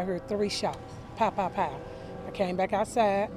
I heard three shots, pow, pow, pow. I came back outside,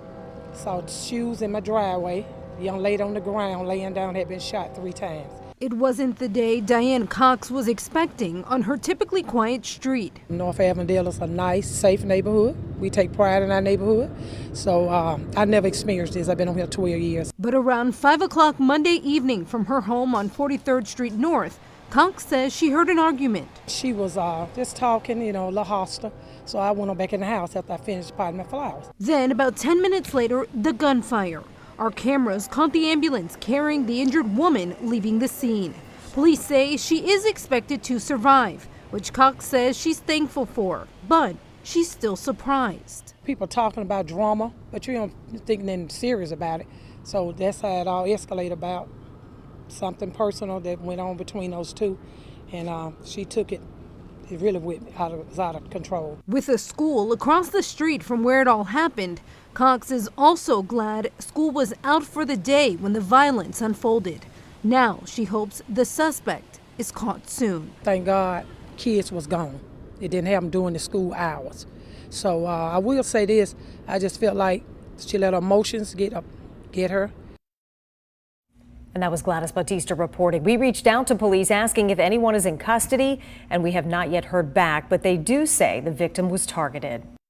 saw the shoes in my driveway. Young lady on the ground laying down had been shot three times. It wasn't the day Diane Cox was expecting on her typically quiet street. North Avondale is a nice, safe neighborhood. We take pride in our neighborhood. So uh, I never experienced this. I've been on here 12 years. But around 5 o'clock Monday evening from her home on 43rd Street North, Cox says she heard an argument. She was uh, just talking, you know, a little hostile. So I went on back in the house after I finished potting my flowers. Then, about 10 minutes later, the gunfire. Our cameras caught the ambulance carrying the injured woman leaving the scene. Police say she is expected to survive, which Cox says she's thankful for, but she's still surprised. People talking about drama, but you don't think nothing serious about it. So that's how it all escalated about something personal that went on between those two. And uh, she took it, it really went out of, was out of control. With a school across the street from where it all happened, Cox is also glad school was out for the day when the violence unfolded. Now she hopes the suspect is caught soon. Thank God kids was gone. It didn't happen during the school hours. So uh, I will say this, I just felt like she let her emotions get up, get her. And that was Gladys Bautista reporting. We reached out to police asking if anyone is in custody, and we have not yet heard back, but they do say the victim was targeted.